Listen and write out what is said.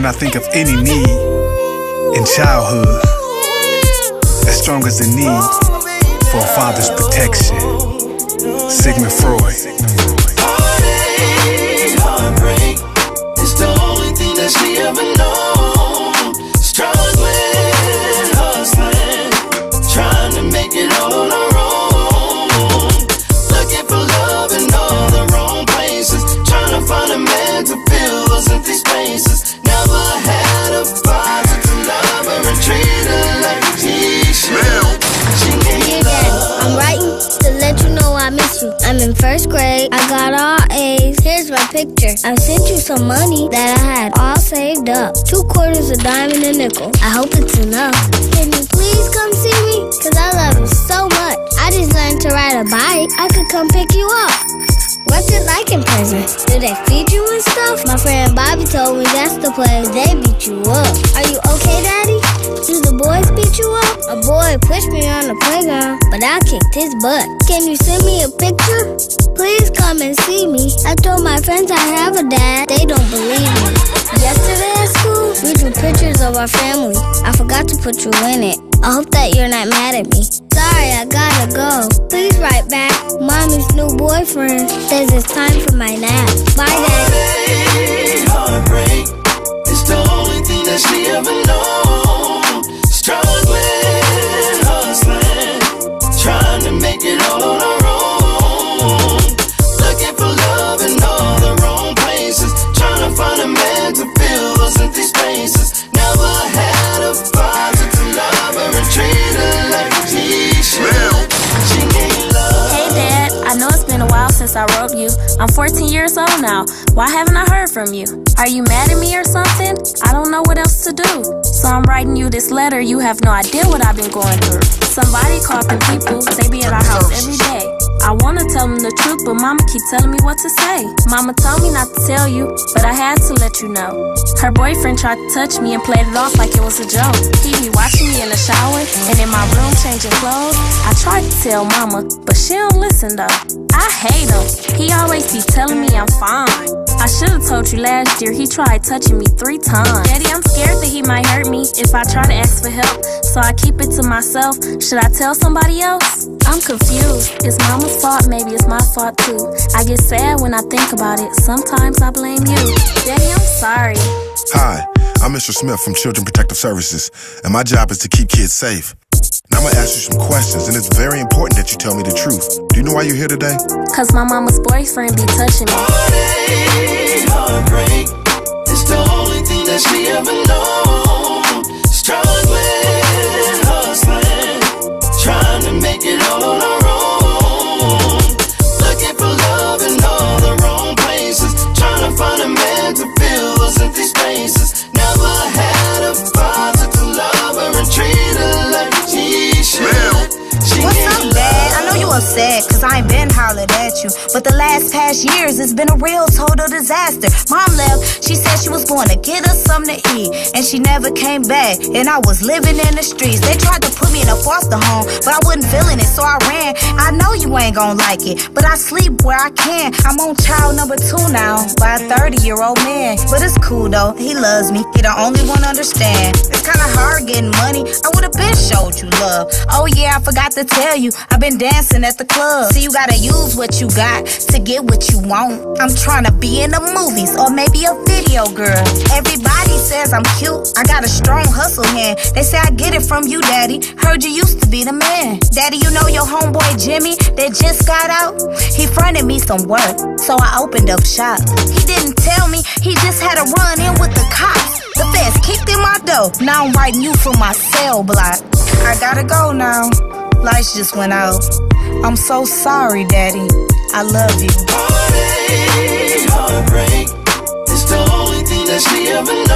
cannot think of any need in childhood as strong as the need for a father's protection. Sigmund Freud. I sent you some money that I had all saved up. Two quarters, a dime, and a nickel. I hope it's enough. Can you please come see me? Cause I love you so much. I just learned to ride a bike. I could come pick you up. What's it like in prison? Do they feed you and stuff? My friend Bobby told me that's the place they beat you up. Are you okay, Daddy? A boy pushed me on the playground, but I kicked his butt. Can you send me a picture? Please come and see me. I told my friends I have a dad. They don't believe me. Yesterday at school, we drew pictures of our family. I forgot to put you in it. I hope that you're not mad at me. Sorry, I gotta go. Please write back. Mommy's new boyfriend says it's time for my nap. Bye, Daddy. Heartache, heartbreak, it's the only thing that she ever known. Since I wrote you. I'm 14 years old now. Why haven't I heard from you? Are you mad at me or something? I don't know what else to do. So I'm writing you this letter. You have no idea what I've been going through. Somebody called them people. They be at our house every day. I wanna tell them the truth, but mama keep telling me what to say. Mama told me not to tell you, but I had to let you know. Her boyfriend tried to touch me and played it off like it was a joke. He be watching me in the shower and in my room changing clothes. I tried to tell mama, but she don't listen though. I hate him. He always be telling me I'm fine. I should've told you last year he tried touching me three times. Daddy, I'm scared that he might hurt if I try to ask for help. So I keep it to myself. Should I tell somebody else? I'm confused. It's mama's fault, maybe it's my fault too. I get sad when I think about it. Sometimes I blame you. Daddy, I'm sorry. Hi, I'm Mr. Smith from Children Protective Services, and my job is to keep kids safe. Now I'm gonna ask you some questions, and it's very important that you tell me the truth. Do you know why you're here today? Cause my mama's boyfriend be touching me. Heartache, heartbreak, it's the only thing that she ever known. Upset, cause I ain't been hollered at you. But the last past years, it's been a real total disaster. Mom left, she said she was going to get us something to eat. And she never came back, and I was living in the streets. They tried to put me in a foster home, but I wasn't feeling it, so I ran. I know you ain't gonna like it, but I sleep where I can. I'm on child number two now, by a 30 year old man. But it's cool though, he loves me. He the only one understand. It's kinda hard getting money. I would've been showed you love. Oh Oh, yeah, I forgot to tell you, I've been dancing at the club. See, you gotta use what you got to get what you want. I'm trying to be in the movies or maybe a video girl. Everybody says I'm cute. I got a strong hustle hand. They say I get it from you, daddy. Heard you used to be the man. Daddy, you know your homeboy Jimmy that just got out? He fronted me some work, so I opened up shop. He didn't tell me, he just had a run in with the cops. The feds kicked in my door. Now I'm writing you from my cell block. I gotta go now. Lights just went out. I'm so sorry, Daddy. I love you. Heartache, heartbreak, it's the only thing that she ever